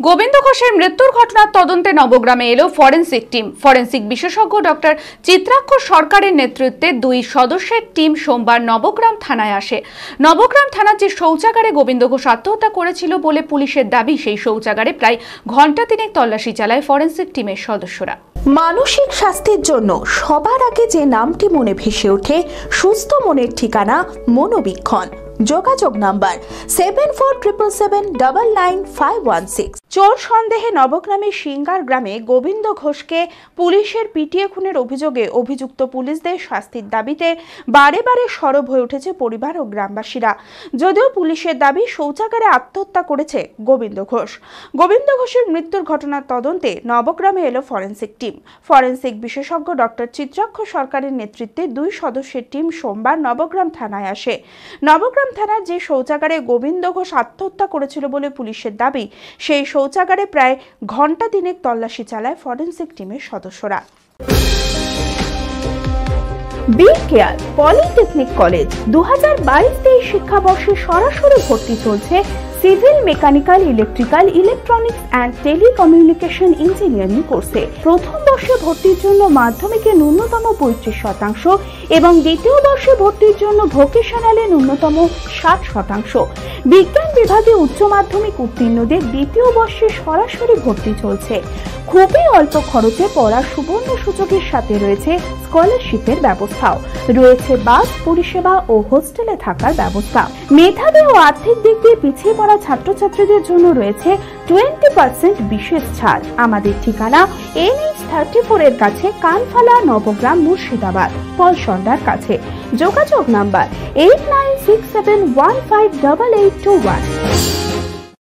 গোবিন্দ ঘোষের মৃত্যুর ঘটনার তদন্তে নবগ্রামে এলো ফরেন্সিক টিম। ফরেন্সিক বিশেষজ্ঞ ডক্টর চিত্রাক্ষর সরকারের নেতৃত্বে দুই সদস্যের টিম সোমবার নবগ্রাম থানায় আসে। নবগ্রাম থানার যে শৌচাগারে গোবিন্দ ঘোষ আত্মহত্যা করেছিল বলে পুলিশের দাবি, সেই শৌচাগারে প্রায় ঘণ্টা তিনেক তল্লাশি চালায় ফরেন্সিক টিমের সদস্যরা। মানসিক স্বাস্থ্যের জন্য সবার আগে যে নামটি মনে ভেসে ওঠে, সুস্থ মনের ঠিকানা মনোবীক্ষণ। যোগাযোগ number seven four triple seven double nine five one six চোর সন্দেহে নবগ্রামের সিঙ্গার গ্রামে গোবিন্দ ঘোষকে পুলিশের পিটিয়ে খুনের অভিযোগে অভিযুক্ত পুলিশদের শাস্তির দাবিতে বারে বারে সরব হয়ে উঠেছে পরিবার ও গ্রামবাসীরা। যদিও পুলিশের দাবি শৌচাগারে আত্মহত্যা করেছে গোবিন্দ ঘোষ। গোবিন্দ ঘোষের মৃত্যুর ঘটনার তদন্তে নবগ্রামে এলো ফরেন্সিক টিম। ফরেন্সিক বিশেষজ্ঞ ডক্টর চিত্রাক্ষ সরকারের নেতৃত্বে দুই সদস্যের টিম সোমবার নবগ্রাম থানায় আসে। নবগ্রাম থানার যে শৌচাগারে গোবিন্দ ঘোষ আত্মহত্যা করেছিল বলে পুলিশের দাবি, সেই শৌচাগারে প্রায় ঘণ্টা দিনেক তল্লাশি চালায় ফরেন্সিক টিমের সদস্যরা। বি কেয়ার পলিটেকনিক কলেজ দু হাজার বাইশ তেইশ শিক্ষাবর্ষে সরাসরি ভর্তি চলছে civil, mechanical, electrical, electronics and telecommunication engineering কোর্সে। প্রথম ভর্তির জন্য মাধ্যমিকে ন্যূনতম পঁয়ত্রিশ শতাংশ এবং দ্বিতীয় বর্ষে ভর্তির জন্য ভোকেশনালে ন্যূনতম ষাট শতাংশ। বিজ্ঞান বিভাগে উচ্চ মাধ্যমিক উত্তীর্ণদের দ্বিতীয় বর্ষে সরাসরি ভর্তি চলছে। খুবই অল্প খরচে পড়ার সুবর্ণ সুযোগের সাথে রয়েছে স্কলারশিপের ব্যবস্থাও। রয়েছে বাস, পরিষেবা ও হোস্টেলে থাকার ব্যবস্থা। মেধাবী ও আর্থিক দিক দিয়ে পিছিয়ে পড়া ছাত্রছাত্রীদের জন্য রয়েছে টোয়েন্টি পার্সেন্ট বিশেষ ছাড়। আমাদের ঠিকানা এনএইচ থার্টি ফোরের কাছে কানফালা নবগ্রাম মুর্শিদাবাদ পলসন্ডার কাছে। যোগাযোগ number eight nine six seven one five double eight two one